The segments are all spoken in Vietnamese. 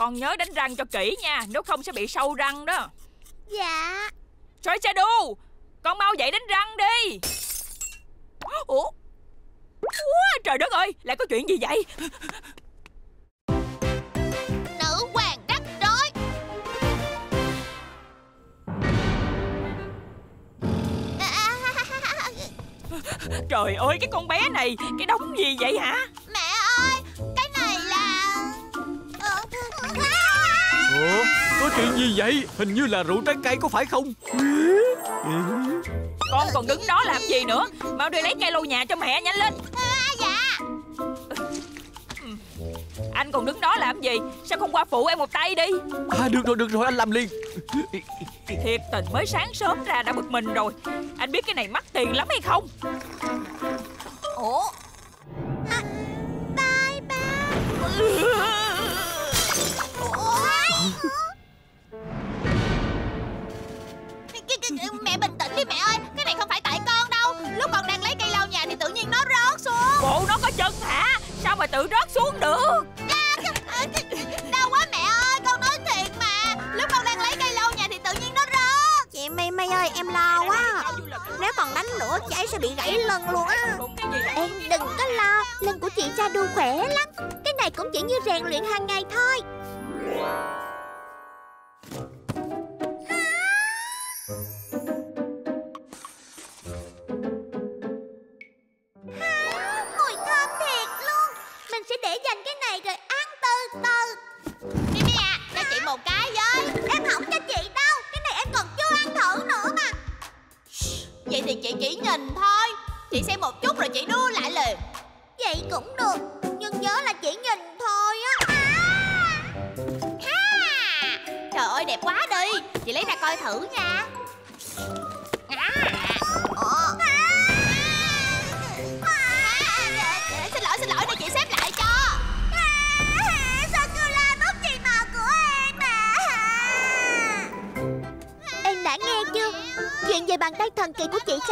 Con nhớ đánh răng cho kỹ nha Nếu không sẽ bị sâu răng đó. Dạ. Trời Shadow Con mau dậy đánh răng đi. Ủa? Ủa, Trời đất ơi Lại có chuyện gì vậy? Nữ hoàng rắc rối. Trời ơi cái con bé này Cái đống gì vậy hả Ủa, có chuyện gì vậy? Hình như là rượu trái cây có phải không? Con còn đứng đó làm gì nữa? Mau đi lấy cây lau nhà cho mẹ nhanh lên. À dạ. Anh còn đứng đó làm gì? Sao không qua phụ em một tay đi? À được rồi, được rồi, anh làm liền. Thiệt tình mới sáng sớm ra đã bực mình rồi. Anh biết cái này mắc tiền lắm hay không? Ủa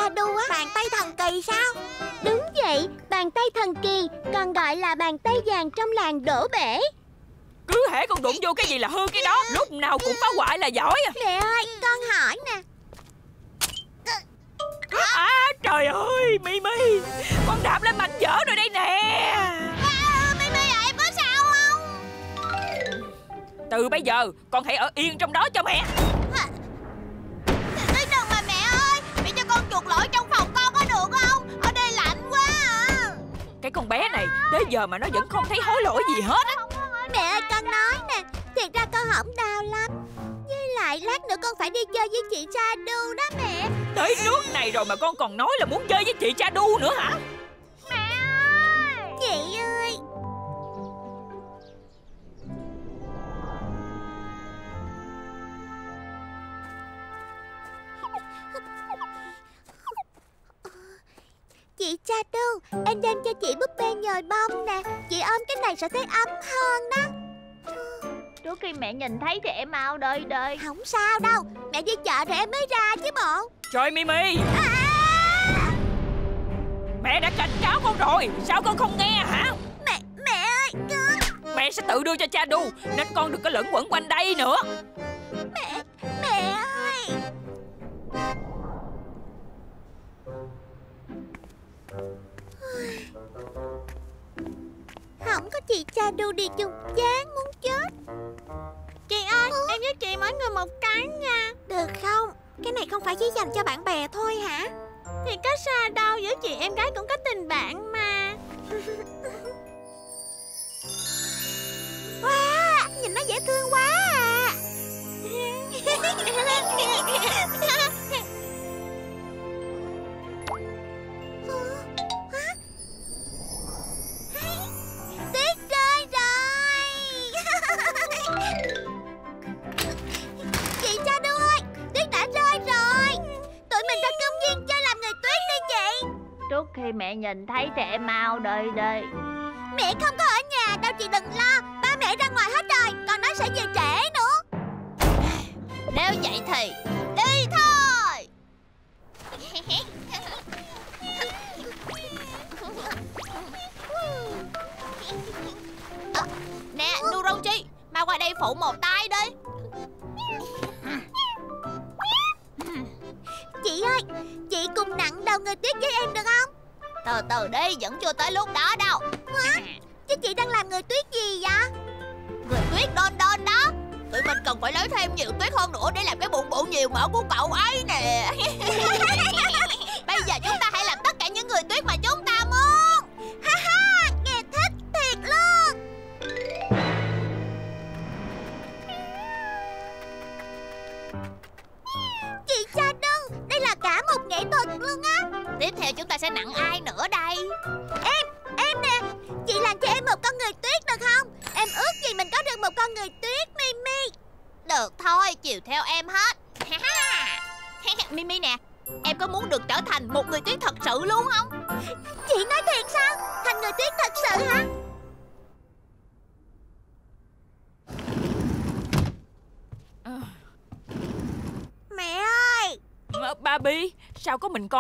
Sadu á. Bàn tay thần kỳ sao? Đúng vậy Bàn tay thần kỳ Còn gọi là bàn tay vàng trong làng đổ bể. Cứ hễ con đụng vô cái gì là hư cái đó Lúc nào cũng phá hoại là giỏi à. Mẹ ơi con hỏi nè. À trời ơi Mimi Con đạp lên mảnh vỡ rồi đây nè. Mimi em có sao không? Từ bây giờ con hãy ở yên trong đó cho mẹ Ê, Đừng mà mẹ ơi Mẹ cho con chuột lỗi trong phòng con có được không? Ở đây lạnh quá à. Cái con bé này Tới giờ mà nó vẫn không thấy hối lỗi gì hết á. Mẹ ơi con nói nè Thiệt ra con không đau lắm. Với lại lát nữa con phải đi chơi với chị Sadu đó mẹ. Tới nước này rồi mà con còn nói là muốn chơi với chị cha đu nữa hả? Mẹ ơi! Chị Chị Sadu Em đem cho chị búp bê nhồi bông nè. Chị ôm cái này sẽ thấy ấm hơn đó. Trước khi mẹ nhìn thấy thì em mau đời đời. Không sao đâu. Mẹ đi chợ rồi em mới ra chứ bộ. Trời Mimi. À, Mẹ đã cảnh cáo con rồi. Sao con không nghe hả? Mẹ, mẹ ơi con. Mẹ sẽ tự đưa cho cha đu. Nên con đừng có lẫn quẩn quanh đây nữa này dành cho bạn nhìn thấy trẻ mau đời đời. Mẹ không có ở nhà, đâu chị đừng lo.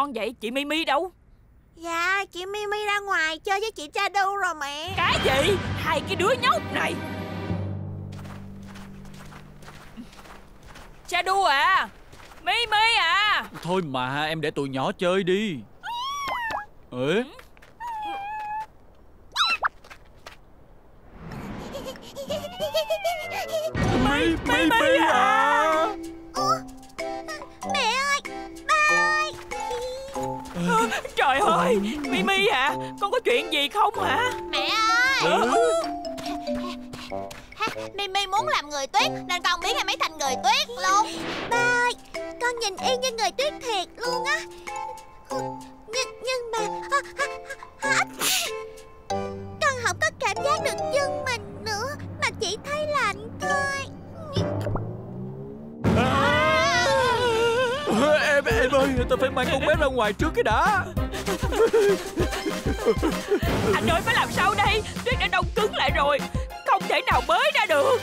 Con vậy? Chị Mimi đâu? Dạ chị Mimi ra ngoài chơi với chị Shadow rồi mẹ. Cái gì? Hai cái đứa nhóc này. Shadow à Mimi à. Thôi mà em để tụi nhỏ chơi đi. Ê. Mi Trời ơi Mimi à Con có chuyện gì không hả? Mẹ ơi! Ừ. Mimi muốn làm người tuyết Nên con biến em ấy thành người tuyết luôn. Ba ơi Con nhìn y như người tuyết thiệt luôn á. Nhưng, nhưng mà à, à, à, Con không có cảm giác được chân mình nữa Mà chỉ thấy lạnh thôi. Em em ơi Tôi phải mang con bé ra ngoài trước cái đã anh ơi phải làm sao đây? Tuyết đã đông cứng lại rồi. Không thể nào bới ra được.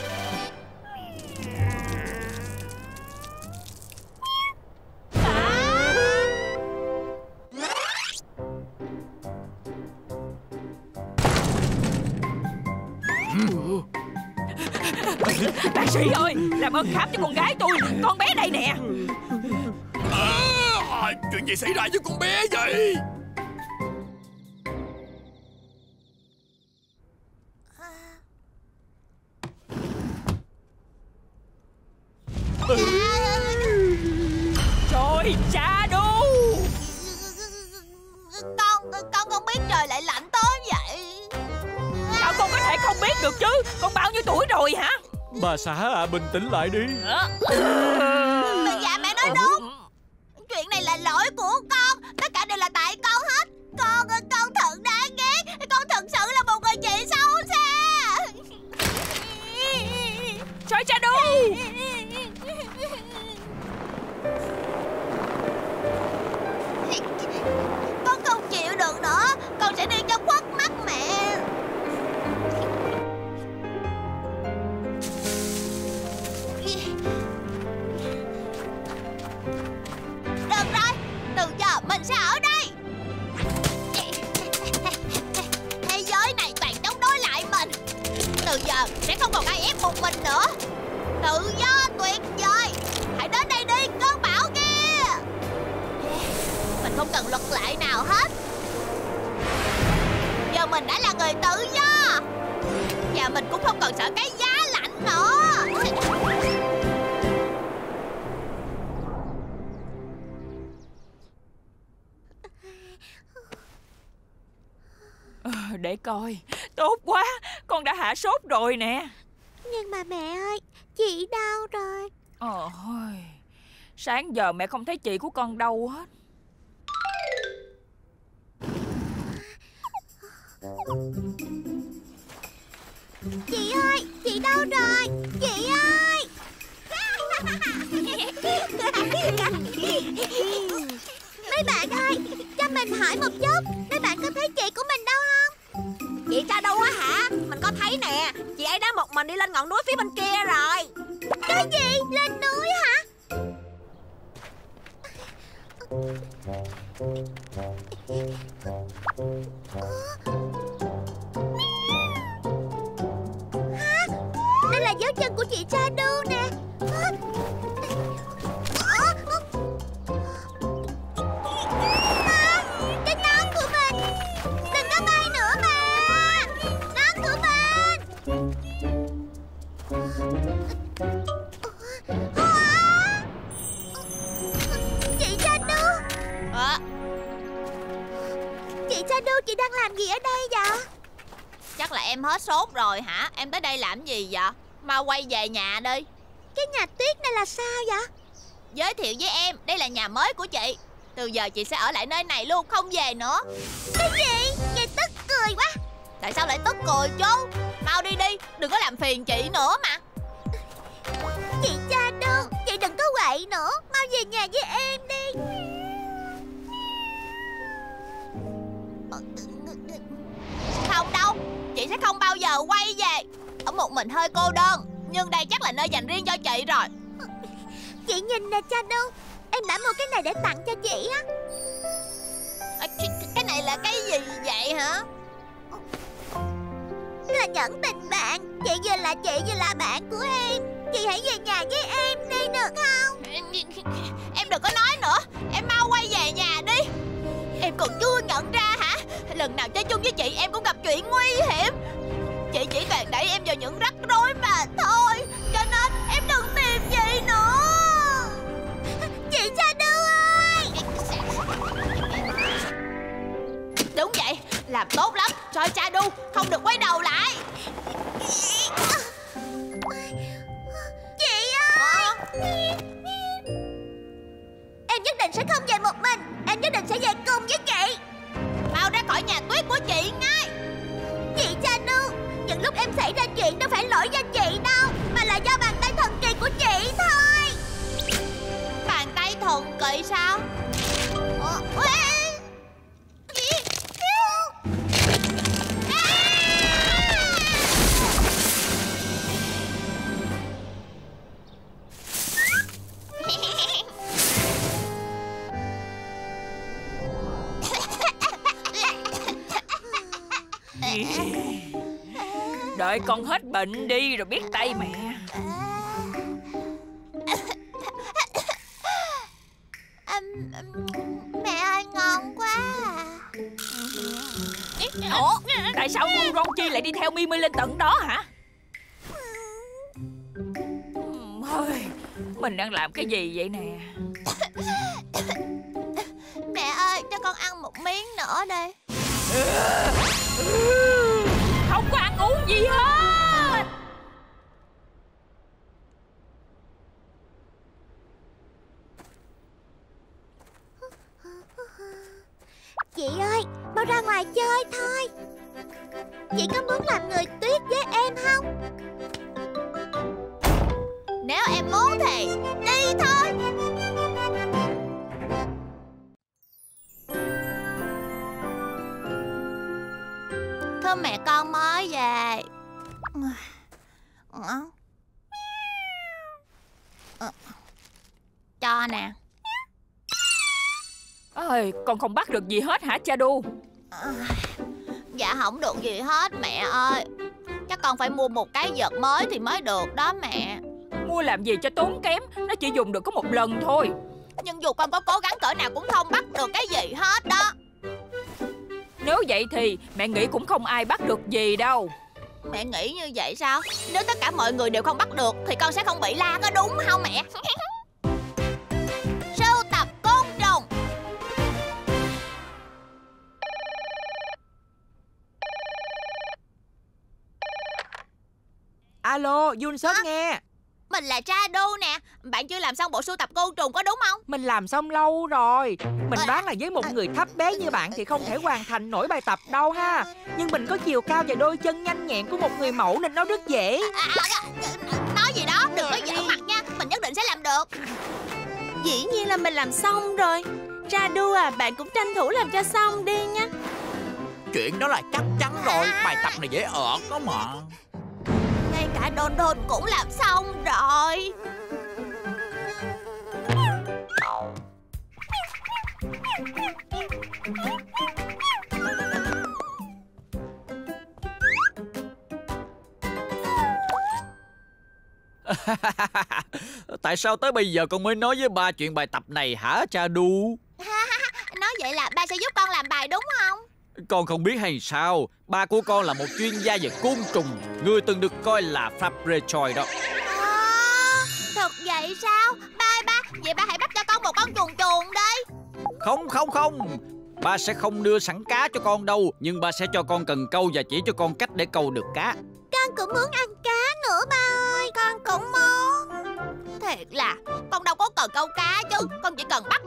Bác sĩ ơi Làm ơn khám cho con gái tôi Con bé đây nè. À, chuyện gì xảy ra với con bé vậy? Bà xã à bình tĩnh lại đi. Để coi. Tốt quá Con đã hạ sốt rồi nè. Nhưng mà mẹ ơi Chị đau rồi. Ôi Sáng giờ mẹ không thấy chị của con đâu hết. Chị ơi Chị đâu rồi. Chị ơi. Mấy bạn ơi Cho mình hỏi một chút. Mấy bạn có thấy chị của mình đâu không Chị cha đâu á hả? Mình có thấy nè, Chị ấy đã một mình đi lên ngọn núi phía bên kia rồi. Cái gì? Lên núi hả? Hả? Sốt rồi hả? Em tới đây làm gì vậy? Mau quay về nhà đi. Cái nhà tuyết này là sao vậy? Giới thiệu với em Đây là nhà mới của chị. Từ giờ chị sẽ ở lại nơi này luôn Không về nữa. Cái gì? Nghe tức cười quá. Tại sao lại tức cười chú? Mau đi đi Đừng có làm phiền chị nữa mà. Chị Shadow Chị đừng có quậy nữa. Mau về nhà với em đi sẽ không bao giờ quay về. Ở một mình hơi cô đơn Nhưng đây chắc là nơi dành riêng cho chị rồi. Chị nhìn nè Shadow Em đã mua cái này để tặng cho chị á. À, cái, cái này là cái gì vậy hả? Là nhẫn tình bạn. Chị vừa là chị vừa là bạn của em. Chị hãy về nhà với em đi được không? Em đừng có nói nữa. Em mau quay về nhà đi. Em còn chưa nhận ra Lần nào chơi chung với chị, em cũng gặp chuyện nguy hiểm. Chị chỉ toàn đẩy em vào những rắc rối mà thôi, Cho nên em đừng tìm chị nữa. Chị Shadow ơi! Đúng vậy, Làm tốt lắm. Choi cha đu, Không được quay đầu lại. Chị ơi! Em nhất định sẽ không về một mình. Em nhất định sẽ về cùng với chị nhà tuyết của chị ngay. Chị Chanu Những lúc em xảy ra chuyện đâu phải lỗi do chị đâu Mà là do bàn tay thần kỳ của chị thôi. Bàn tay thần kỳ sao? Ờ, Đợi con hết bệnh đi rồi biết tay mẹ. Mẹ ơi ngon quá Ủa Tại sao Ronchi lại đi theo Mimi lên tận đó hả? Ừm, Hơi Mình đang làm cái gì vậy nè Mẹ con mới về. Cho nè. Ơi, Con không bắt được gì hết hả Chadu Dạ không được gì hết mẹ ơi. Chắc con phải mua một cái vật mới thì mới được đó mẹ. Mua làm gì cho tốn kém Nó chỉ dùng được có một lần thôi. Nhưng dù con có cố gắng cỡ nào cũng không bắt được cái gì hết đó Nếu vậy thì mẹ nghĩ cũng không ai bắt được gì đâu. Mẹ nghĩ như vậy sao? Nếu tất cả mọi người đều không bắt được Thì con sẽ không bị la có đúng không mẹ? Sưu tập côn trùng. Alo, Jun sớm nghe Mình là Tradu nè. Bạn chưa làm xong bộ sưu tập côn trùng có đúng không? Mình làm xong lâu rồi. Mình Ờ, đoán là với một người thấp bé như bạn Thì không thể hoàn thành nổi bài tập đâu ha. Nhưng mình có chiều cao và đôi chân nhanh nhẹn của một người mẫu Nên nó rất dễ. À, à, à, Nói gì đó đừng có giỡn mặt nha. Mình nhất định sẽ làm được. Dĩ nhiên là mình làm xong rồi. Radu à, bạn cũng tranh thủ làm cho xong đi nha. Chuyện đó là chắc chắn rồi. Bài tập này dễ ợt đó mà cả đồn đồn cũng làm xong rồi. Tại sao tới bây giờ con mới nói với ba chuyện bài tập này hả cha đu? Nói vậy là ba sẽ giúp con làm bài đúng không Con không biết hay sao. Ba của con là một chuyên gia về côn trùng Người từng được coi là Fabre Choi đó. À, Thật vậy sao? Ba ba Vậy ba hãy bắt cho con một con chuồn chuồn đi. Không không không. Ba sẽ không đưa sẵn cá cho con đâu Nhưng ba sẽ cho con cần câu và chỉ cho con cách để câu được cá. Con cũng muốn ăn cá nữa ba ơi. Con cũng muốn. Thiệt là Con đâu có cần câu cá chứ. Con chỉ cần bắt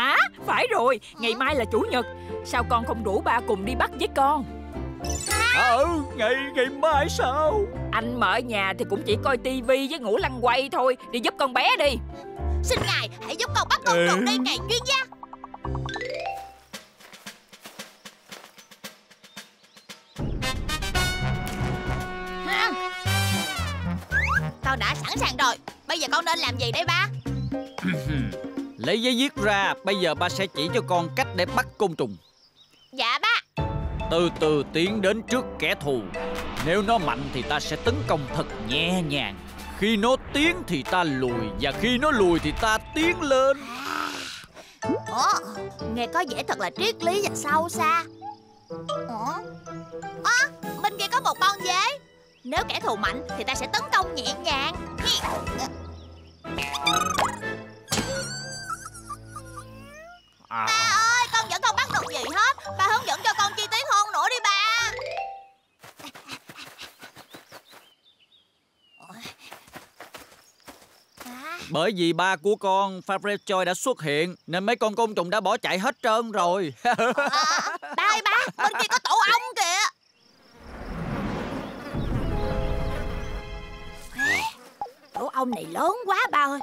Hả? Phải rồi, ngày mai là chủ nhật. Sao con không rủ ba cùng đi bắt với con? Ừ ngày ngày mai sao? Anh mà ở nhà thì cũng chỉ coi tivi với ngủ lăn quay thôi. Đi giúp con bé đi. Xin ngài hãy giúp con bắt côn trùng đi ngài chuyên gia. Ha. Con đã sẵn sàng rồi. Bây giờ con nên làm gì đây ba Lấy giấy viết ra Bây giờ ba sẽ chỉ cho con cách để bắt côn trùng. Dạ ba. Từ từ tiến đến trước kẻ thù. Nếu nó mạnh thì ta sẽ tấn công thật nhẹ nhàng. Khi nó tiến thì ta lùi Và khi nó lùi thì ta tiến lên. Ồ, nghe có vẻ thật là triết lý và sâu xa. Ủa? À, bên kia có một con dế. Nếu kẻ thù mạnh thì ta sẽ tấn công nhẹ nhàng. À. Ba ơi, con vẫn không bắt được gì hết. Ba hướng dẫn cho con chi tiết hơn nữa đi ba. Bởi vì ba của con Fabre Choi đã xuất hiện Nên mấy con côn trùng đã bỏ chạy hết trơn rồi. À, Ba ơi ba, bên kia có tổ ong kìa. Tổ ong này lớn quá ba ơi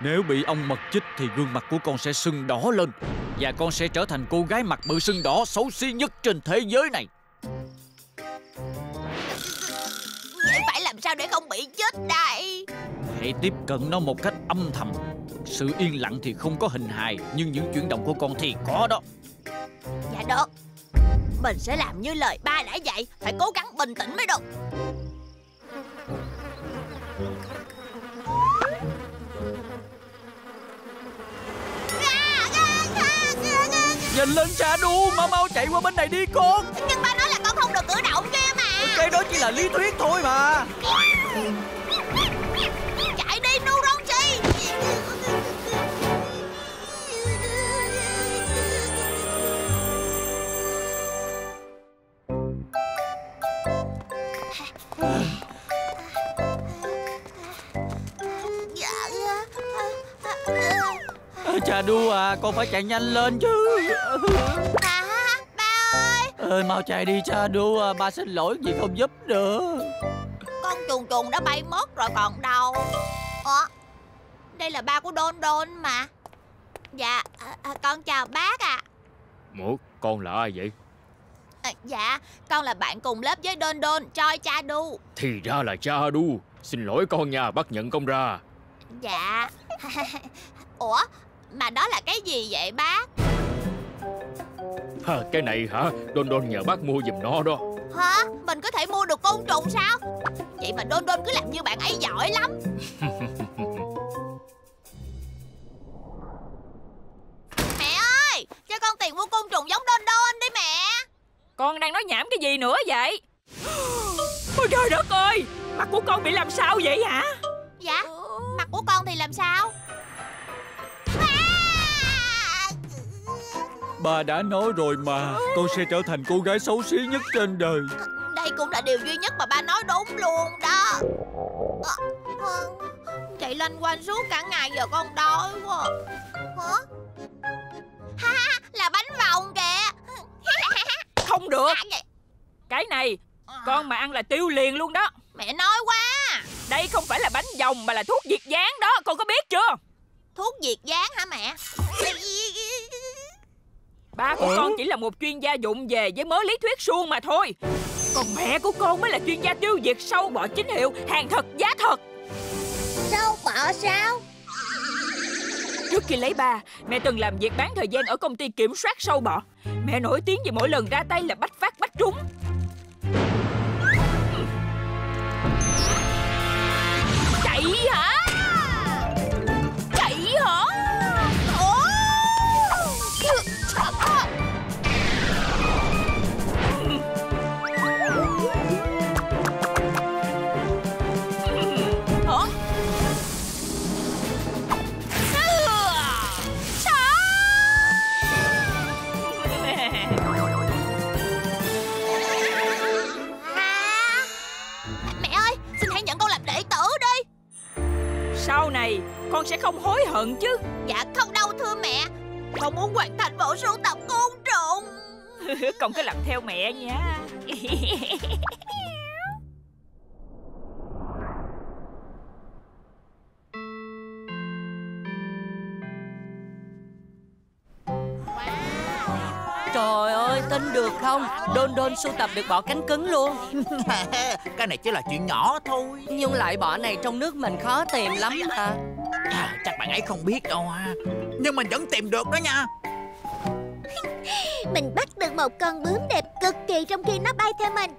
Nếu bị ong mật chích thì gương mặt của con sẽ sưng đỏ lên Và con sẽ trở thành cô gái mặt bự sưng đỏ xấu xí nhất trên thế giới này. Vậy phải làm sao để không bị chết đây? Hãy tiếp cận nó một cách âm thầm. Sự yên lặng thì không có hình hài Nhưng những chuyển động của con thì có đó. Dạ được. Mình sẽ làm như lời ba đã dạy Phải cố gắng bình tĩnh mới được Nhìn lên cha đu Mau mau chạy qua bên này đi con. Nhưng ba nói là con không được cử động kia mà. Cái đó chỉ là lý thuyết thôi mà đu à Con phải chạy nhanh lên chứ. À ba ơi. Ơi mau chạy đi cha đu à Ba xin lỗi vì không giúp nữa. Con trùng trùng đã bay mất rồi còn đâu. Ủa Đây là ba của Đôn Đôn mà. Dạ à, à, Con chào bác ạ. Ủa con là ai vậy? À, Dạ Con là bạn cùng lớp với Đôn Đôn Choi Cha Du. Thì ra là cha đu Xin lỗi con nha bác nhận công ra. Dạ. Ủa Mà đó là cái gì vậy bác ha, Cái này hả? Đôn đôn nhờ bác mua giùm nó đó. Hả? Mình có thể mua được côn trùng sao? Vậy mà Đôn Đôn cứ làm như bạn ấy giỏi lắm. Mẹ ơi Cho con tiền mua côn trùng giống Đôn Đôn đi mẹ. Con đang nói nhảm cái gì nữa vậy? Ôi trời đất ơi Mặt của con bị làm sao vậy hả? Dạ Mặt của con thì làm sao Ba đã nói rồi mà. Con sẽ trở thành cô gái xấu xí nhất trên đời. Đây cũng là điều duy nhất mà ba nói đúng luôn đó. Ờ, ờ, Chạy loanh quanh suốt cả ngày giờ con đói quá. Hả? Ha ha, là bánh vòng kìa. Không được. À, Cái này Con mà ăn là tiêu liền luôn đó. Mẹ nói quá. Đây không phải là bánh vòng mà là thuốc diệt dán đó Con có biết chưa? Thuốc diệt dán hả mẹ Ba của con chỉ là một chuyên gia dụng về với mớ lý thuyết suông mà thôi. Còn mẹ của con mới là chuyên gia tiêu diệt sâu bọ chính hiệu Hàng thật giá thật. Sâu bọ sao? Trước khi lấy ba Mẹ từng làm việc bán thời gian ở công ty kiểm soát sâu bọ. Mẹ nổi tiếng vì mỗi lần ra tay là bách phát bách trúng Con cứ làm theo mẹ nha. Trời ơi, tin được không? Đôn đôn sưu tập được bỏ cánh cứng luôn. Cái này chỉ là chuyện nhỏ thôi. Nhưng loại bỏ này trong nước mình khó tìm lắm mà à, Chắc bạn ấy không biết đâu ha. Nhưng mình vẫn tìm được đó nha Mình bắt được một con bướm đẹp cực kỳ trong khi nó bay theo mình.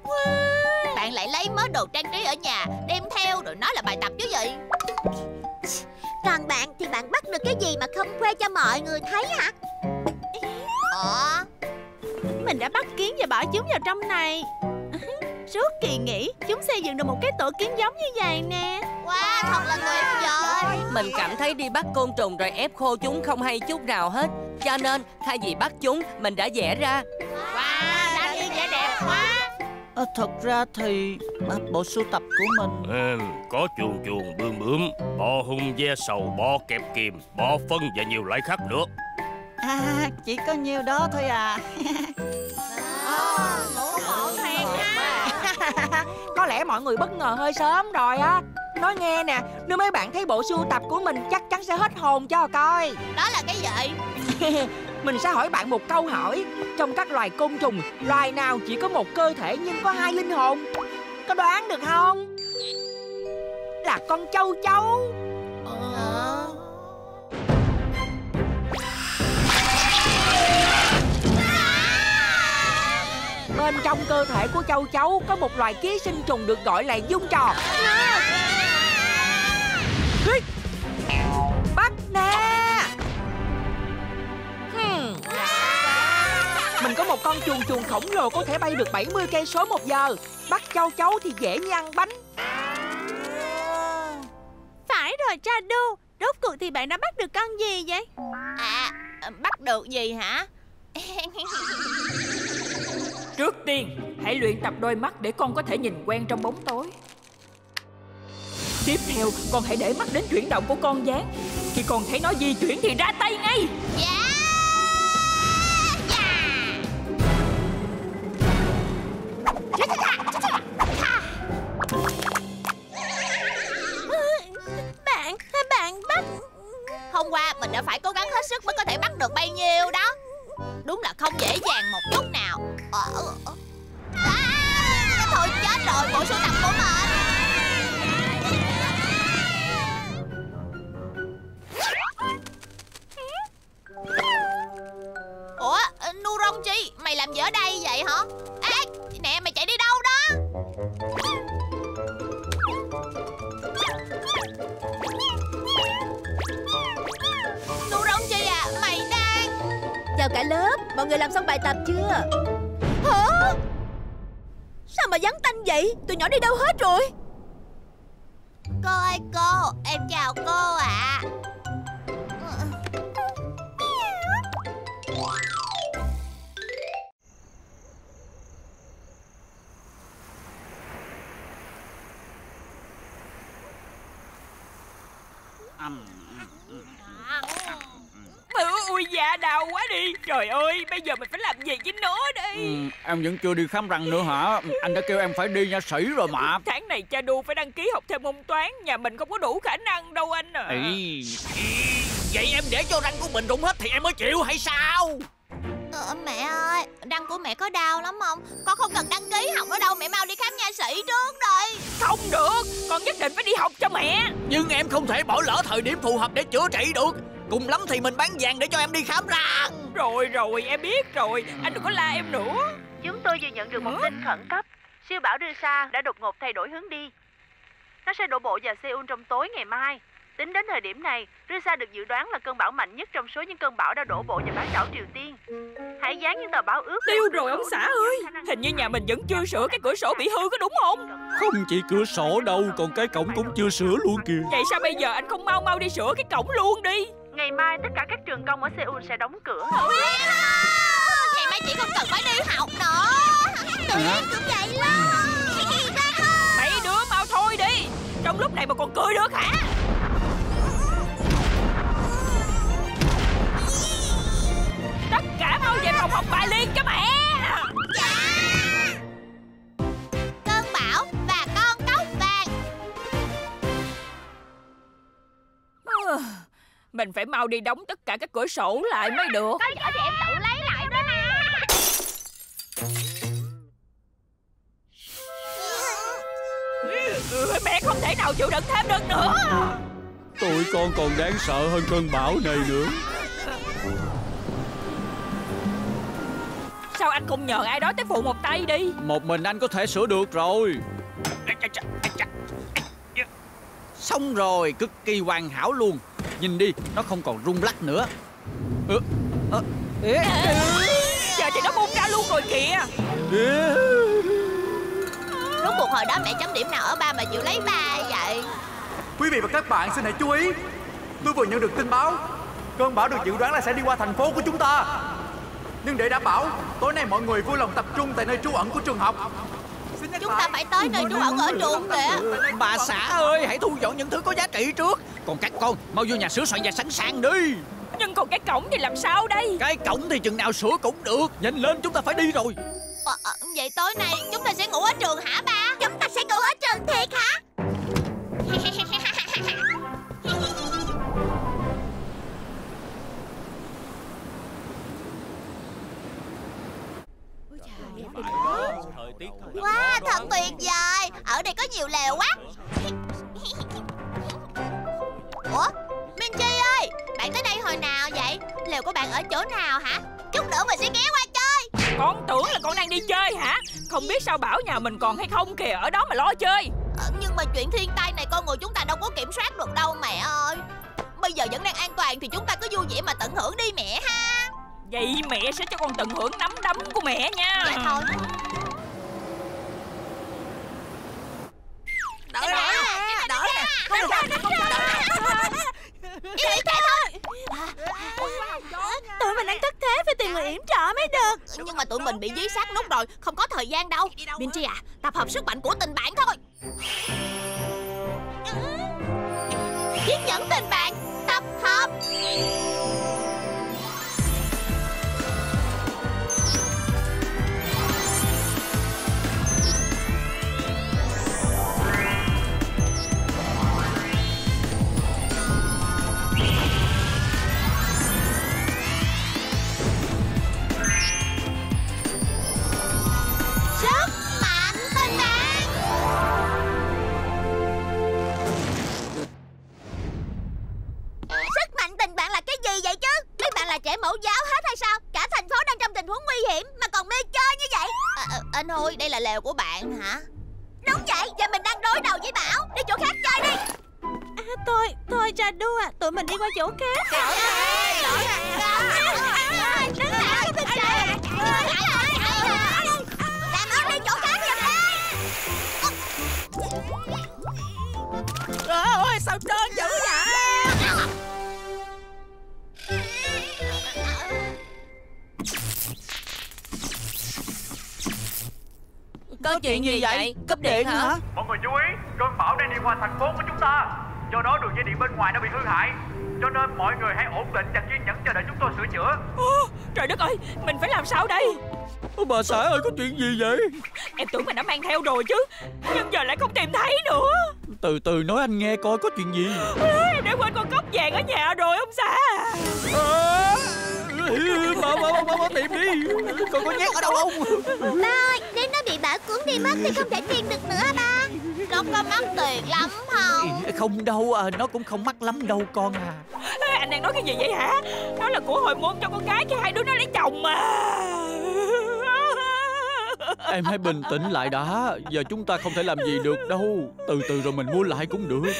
Bạn lại lấy mớ đồ trang trí ở nhà Đem theo rồi nói là bài tập chứ gì? Còn bạn thì bạn bắt được cái gì mà không khoe cho mọi người thấy hả? Ờ. Mình đã bắt kiến và bỏ chúng vào trong này. Suốt kỳ nghỉ Chúng xây dựng được một cái tổ kiến giống như vậy nè Wow thật là tuyệt vời Mình cảm thấy đi bắt côn trùng rồi ép khô chúng không hay chút nào hết. Cho nên thay vì bắt chúng Mình đã vẽ ra. Wow yêu vẻ đẹp quá. À, Thật ra thì à, bộ sưu tập của mình ừ, Có chuồn chuồn bươm bướm Bò hung ve sầu Bò kẹp kìm Bò phân và nhiều loại khác nữa. À chỉ có nhiêu đó thôi à. Có lẽ mọi người bất ngờ hơi sớm rồi á Nói nghe nè Nếu mấy bạn thấy bộ sưu tập của mình chắc chắn sẽ hết hồn cho coi. Đó là cái gì? Mình sẽ hỏi bạn một câu hỏi. Trong các loài côn trùng Loài nào chỉ có một cơ thể nhưng có hai linh hồn? Có đoán được không? Là con châu chấu Ờ. Bên trong cơ thể của châu chấu Có một loài ký sinh trùng được gọi là dung trò Bắt nè. Hmm. Mình có một con chuồn chuồn khổng lồ có thể bay được 70 cây số một giờ. Bắt châu chấu thì dễ như ăn bánh. Phải rồi Tradu Rốt cuộc thì bạn đã bắt được con gì vậy? À bắt được gì hả? Trước tiên Hãy luyện tập đôi mắt để con có thể nhìn quen trong bóng tối Tiếp theo con hãy để mắt đến chuyển động của con gián Khi con thấy nó di chuyển thì ra tay ngay. Dạ. Bạn, bạn bắt. Hôm qua mình đã phải cố gắng hết sức mới có thể bắt được bấy nhiêu đó. Đúng là không dễ dàng một chút nào. Ờ, ờ, ờ. à, Thôi chết rồi bộ sưu tập của mình hả? Ê nè mày chạy đi đâu đó? Nuronchi à? Mày đang Chào cả lớp Mọi người làm xong bài tập chưa? Hả? Sao mà vắng tanh vậy? Tụi nhỏ đi đâu hết rồi? Cô ơi cô Em chào cô ạ. Ừ, đi. Trời ơi bây giờ mình phải làm gì với nó đây ừ, Em vẫn chưa đi khám răng nữa hả? Anh đã kêu em phải đi nha sĩ rồi mà. Tháng này cha đu phải đăng ký học thêm môn toán Nhà mình không có đủ khả năng đâu anh à. Ý, Vậy em để cho răng của mình rụng hết thì em mới chịu hay sao? Ờ, Mẹ ơi Răng của mẹ có đau lắm không? Con không cần đăng ký học nữa đâu Mẹ mau đi khám nha sĩ trước đi. Không được Con nhất định phải đi học cho mẹ. Nhưng em không thể bỏ lỡ thời điểm phù hợp để chữa trị được Cùng lắm thì mình bán vàng để cho em đi khám răng Rồi rồi em biết rồi Anh đừng có la em nữa Chúng tôi vừa nhận được một tin khẩn cấp. Siêu bão Dusa đã đột ngột thay đổi hướng đi. Nó sẽ đổ bộ vào Seoul trong tối ngày mai. Tính đến thời điểm này, Dusa được dự đoán là cơn bão mạnh nhất trong số những cơn bão đã đổ bộ vào bán đảo Triều Tiên. Hãy dán những tờ báo ướt Tiêu rồi ông xã ơi Hình như nhà mình vẫn chưa sửa cái cửa sổ bị hư có đúng không Không chỉ cửa sổ đâu Còn cái cổng cũng chưa sửa luôn kìa Vậy sao bây giờ anh không mau mau đi sửa cái cổng luôn đi Ngày mai tất cả các trường công ở Seoul sẽ đóng cửa. Ngày mai chị không cần phải đi học nữa. Tụi em cũng vậy luôn Mấy đứa mau thôi đi. Trong lúc này mà còn cười được hả? Tất cả mau về phòng học bài liên cho Mình phải mau đi đóng tất cả các cửa sổ lại mới được. Có giỏ thì em tự lấy lại đó mà Ừ, Mẹ không thể nào chịu đựng thêm được nữa. Tụi con còn đáng sợ hơn cơn bão này nữa. Sao anh không nhờ ai đó tới phụ một tay đi? Một mình anh có thể sửa được rồi. Xong rồi, cực kỳ hoàn hảo luôn Nhìn đi, nó không còn rung lắc nữa. Ừ. ờ, ế, Giờ thì nó bung ra luôn rồi kìa. Ế. Rốt cuộc hồi đó mẹ chấm điểm nào ở ba mà chịu lấy ba vậy? Quý vị và các bạn xin hãy chú ý. Tôi vừa nhận được tin báo. Cơn bão được dự đoán là sẽ đi qua thành phố của chúng ta. Nhưng để đảm bảo Tối nay mọi người vui lòng tập trung tại nơi trú ẩn của trường học. Chúng ta phải tới nơi trú ẩn ở trường kìa. Bà xã ơi, hãy thu dọn những thứ có giá trị trước Còn các con, mau vô nhà sửa soạn và sẵn sàng đi. Nhưng còn cái cổng thì làm sao đây? Cái cổng thì chừng nào sửa cũng được. Nhanh lên, chúng ta phải đi rồi. Ờ, ờ, Vậy tối nay chúng ta sẽ ngủ ở trường hả ba? Chúng ta sẽ ngủ ở trường thiệt hả? Wow thật tuyệt vời. Ở đây có nhiều lều quá Bạn tới đây hồi nào vậy Lều của bạn ở chỗ nào hả Chút nữa mình sẽ ghé qua chơi Con tưởng là con đang đi chơi hả Không biết sao bảo nhà mình còn hay không kìa Ở đó mà lo chơi Ờ, Nhưng mà chuyện thiên tai này con người chúng ta đâu có kiểm soát được đâu mẹ ơi Bây giờ vẫn đang an toàn thì chúng ta cứ vui vẻ mà tận hưởng đi mẹ ha Vậy mẹ sẽ cho con tận hưởng nắm đấm của mẹ nha Dạ thôi Đỡ nè Đỡ nè Không được Ý thế phải tìm người yểm trợ mới được. Nhưng mà tụi mình bị dí sát nút rồi Không có thời gian đâu. Minh Chi à Tập hợp sức mạnh của tình bạn thôi. Chiếc nhẫn tình bạn Tập hợp tình huống nguy hiểm Mà còn mê chơi như vậy à, à, Anh ơi đây là lều của bạn hả Đúng vậy Giờ mình đang đối đầu với Bảo Đi chỗ khác chơi đi À thôi, thôi cha đua à Tụi mình đi qua chỗ khác Trời ơi Trời ơi Đứng lại Đứng lại chuyện gì vậy? Cấp điện hả? Mọi người chú ý Cơn bão đang đi qua thành phố của chúng ta. Do đó đường dây điện bên ngoài đã bị hư hại. Cho nên mọi người hãy ổn định và kiên nhẫn chờ đợi chúng tôi sửa chữa. Ô, Trời đất ơi Mình phải làm sao đây? Ôi, Bà xã ơi, có chuyện gì vậy? Em tưởng mình đã mang theo rồi chứ Nhưng giờ lại không tìm thấy nữa. Từ từ nói anh nghe coi có chuyện gì. À, Em đã quên con cốc vàng ở nhà rồi ông xã? À, Bà, bà, bà, bà, bà tìm đi. Con có nhét ở đâu không? Ba ơi Nếu nó bị bão cuốn đi mất thì không thể tìm được nữa ba. Nó có mắc tiền lắm không? Không đâu, à, nó cũng không mắc lắm đâu con à. Anh đang nói cái gì vậy hả? Đó là của hồi môn cho con gái chứ hai đứa nó lấy chồng mà Em hãy bình tĩnh lại đã. Giờ chúng ta không thể làm gì được đâu. Từ từ rồi mình mua lại cũng được.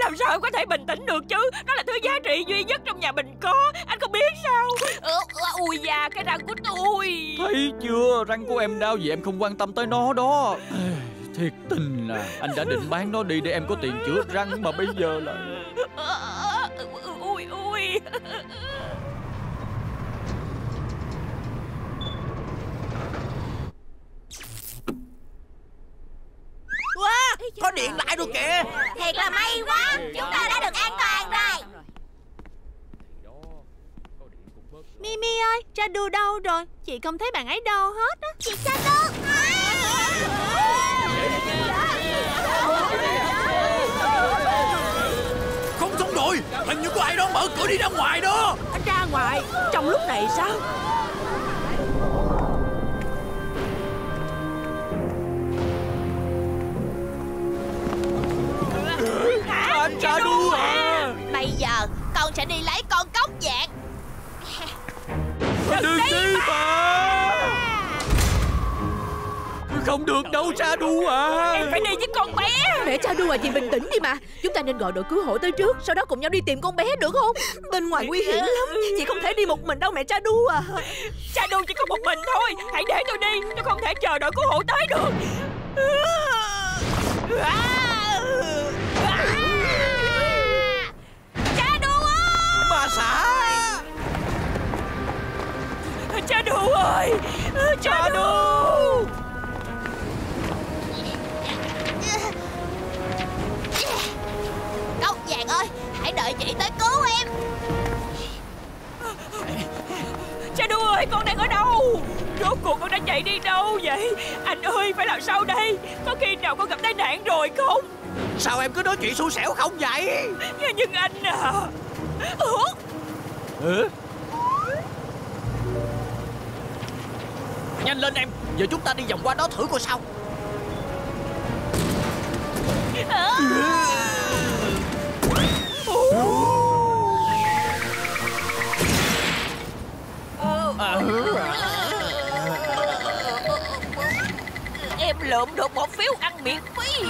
Làm sao em có thể bình tĩnh được chứ? Nó là thứ giá trị duy nhất trong nhà mình có. Anh không biết sao. Ui da cái răng của tôi. Thấy chưa? Răng của em đau vì em không quan tâm tới nó đó. Thiệt tình là Anh đã định bán nó đi để em có tiền chữa răng Mà bây giờ là Ui ui có điện lại rồi kìa? Thiệt là may quá. Chúng ta đã được an toàn rồi. Mi Mimi ơi Cha đu đâu rồi? Chị không thấy bạn ấy đâu hết á. Chị đu Không xong rồi. Hình như có ai đó mở cửa đi ra ngoài đó. Ra ngoài. Trong lúc này sao Anh cha đu à? Bây giờ con sẽ đi lấy con cốc vàng Đừng đi mà. Không được đâu cha đu à. Em phải đi với con bé. Mẹ cha đu à chị bình tĩnh đi mà. Chúng ta nên gọi đội cứu hộ tới trước Sau đó cùng nhau đi tìm con bé được không? Bên ngoài nguy hiểm lắm. Chị không thể đi một mình đâu mẹ cha đu à. Cha đu chỉ có một mình thôi. Hãy để tôi đi. Tôi không thể chờ đội cứu hộ tới được. Cha xã Cha đu ơi! Cha đu Cốc vàng ơi Hãy đợi chị tới cứu em. Cha đu ơi con đang ở đâu? Rốt cuộc con đã chạy đi đâu vậy? Anh ơi phải làm sao đây? Có khi nào con gặp tai nạn rồi không? Sao em cứ nói chuyện xui xẻo không vậy? Nhưng anh à ừ? Nhanh lên em, Giờ chúng ta đi vòng qua đó thử coi sao. Em lượm được một phiếu ăn miễn phí.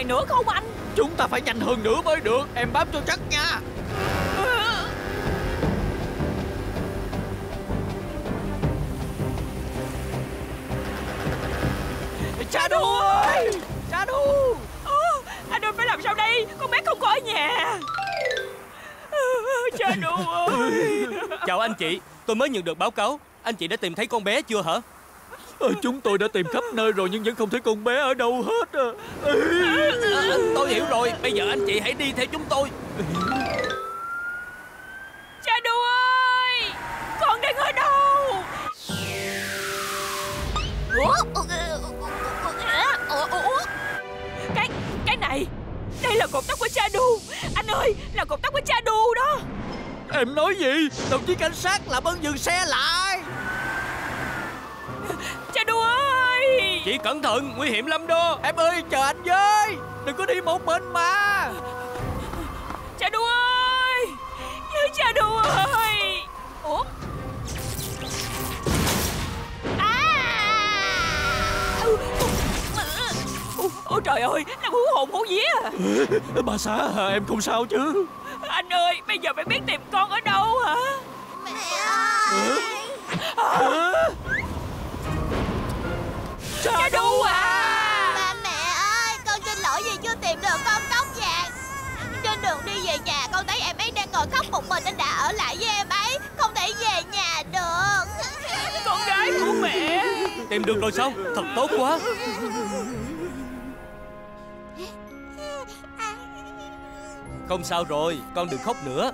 Ngoài nữa không anh? Chúng ta phải nhanh hơn nữa mới được. Em bám cho chắc nha. Cha đu ơi! Cha đu! Ồ, Anh ơi phải làm sao đây? Con bé không có ở nhà. Cha đu ơi. Chào anh chị. Tôi mới nhận được báo cáo. Anh chị đã tìm thấy con bé chưa hả Chúng tôi đã tìm khắp nơi rồi nhưng vẫn không thấy con bé ở đâu hết à. Ờ, Tôi hiểu rồi Bây giờ anh chị hãy đi theo chúng tôi Cha đu ơi Con đang ở đâu Ủa? Ủa? Ủa? Cái cái này Đây là cột tóc của cha đu Anh ơi là cột tóc của cha đu đó Em nói gì Đồng chí cảnh sát làm ơn dừng xe lại Chị cẩn thận Nguy hiểm lắm đó. Em ơi chờ anh với. Đừng có đi một mình mà. Cha đu ơi! Nhớ cha đu ơi! Ủa? À! Ủa, Ôi trời ơi Nó hú hồn hú vía. À. Bà xã em không sao chứ? Anh ơi bây giờ phải biết tìm con ở đâu hả? Mẹ ơi Cha đu à. Ba mẹ ơi Con xin lỗi vì chưa tìm được con cốc vàng. Trên đường đi về nhà Con thấy em ấy đang ngồi khóc một mình Nên đã ở lại với em ấy. Không thể về nhà được. Con gái của mẹ. Tìm được rồi sao? Thật tốt quá. Không sao rồi Con đừng khóc nữa.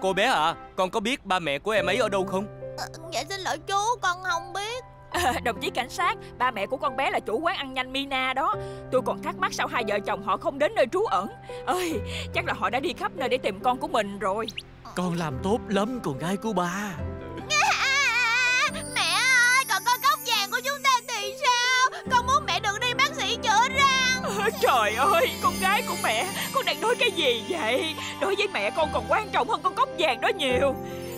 Cô bé à Con có biết ba mẹ của em ấy ở đâu không? Ờ, Dạ xin lỗi chú Con không biết À, đồng chí cảnh sát, ba mẹ của con bé là chủ quán ăn nhanh Mina đó. Tôi còn thắc mắc sao hai vợ chồng họ không đến nơi trú ẩn. Ơi Chắc là họ đã đi khắp nơi để tìm con của mình rồi. Con làm tốt lắm con gái của ba. Mẹ ơi Còn con cốc vàng của chúng ta thì sao? Con muốn mẹ được đi bác sĩ chữa răng. Trời ơi, con gái của mẹ Con đang nói cái gì vậy? Đối với mẹ con còn quan trọng hơn con cốc vàng đó nhiều.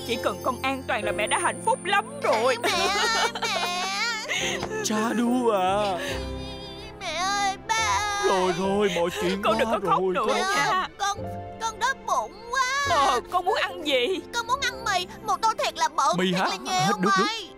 Chỉ cần con an toàn là mẹ đã hạnh phúc lắm rồi. Mẹ ơi mẹ Cha đu à Mẹ ơi ba ơi Rồi rồi mọi chuyện Con đừng có khóc rồi nữa con. nha Con Con đói bụng quá Ờ, con muốn ăn gì Con muốn ăn mì Một tô thiệt là bự Mì Thiệt hả? là nhiều Được, được. mày